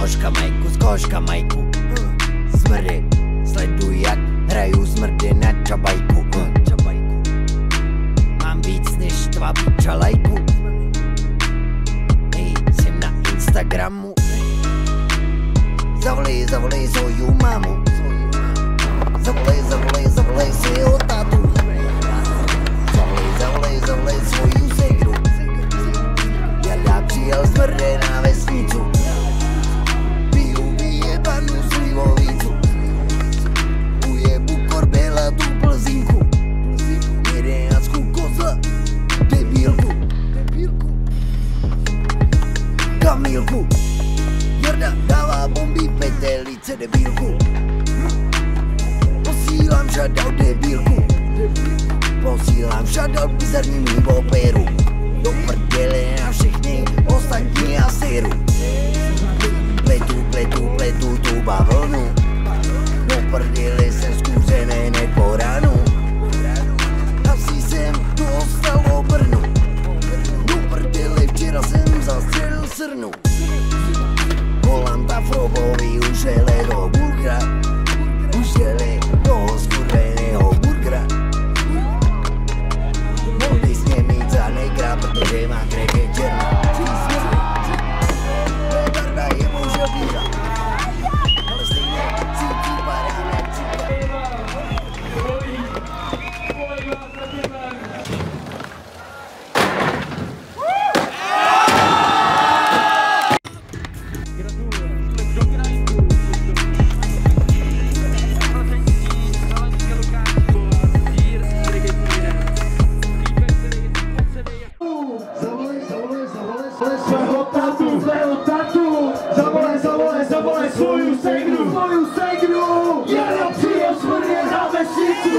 Skoška majku, skoška majku. Smrdy, sleduj jak hraju smrdy na čabajku. Mám víc než dva piča lajku Nejsem na Instagramu. Zavolej, zavolej svoju mamu Zavolej, zavolej, zavolej svého tátu. Zavolej, zavolej, zavolej svoju segru Jada přijel z Brdy na Kamilku Jarda dává bomby petelice debilku Posílám shoutout debilku Posílám shoutout bizarnímu operu Do prdele na všechny ostatní a seru. Pletu, pletu, pletu tu bavlnu. Do prdele srnu Volám Tafrobovi už jele do burgra Už jele toho skurveného burgra Mohli jste mít za negra, protože má kreky